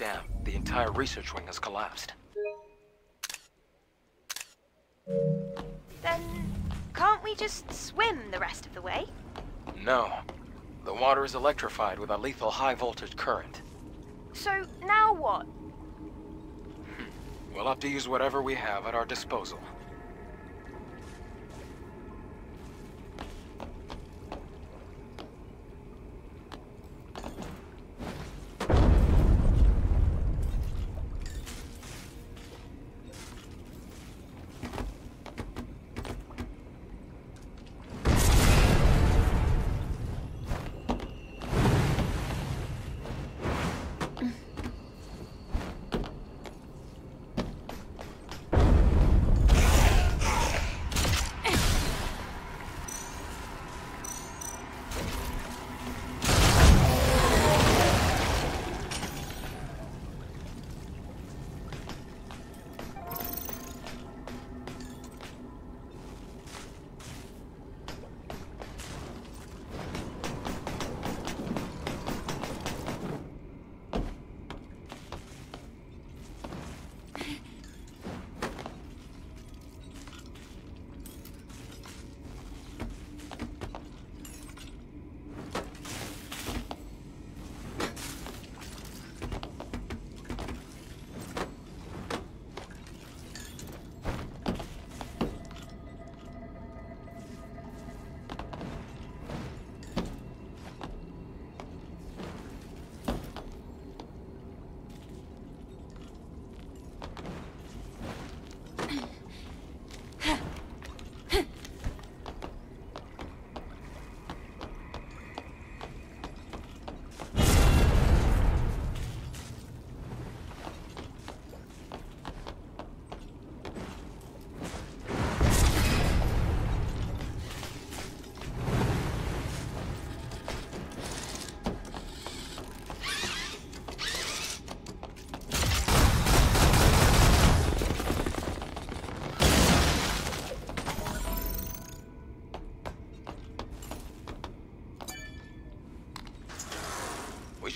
dam, the entire research wing has collapsed. Then can't we just swim the rest of the way? No. The water is electrified with a lethal high voltage current. So now what? Hmm. We'll have to use whatever we have at our disposal.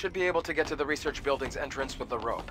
Should be able to get to the research building's entrance with the rope.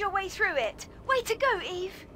your way through it. Way to go, Eve.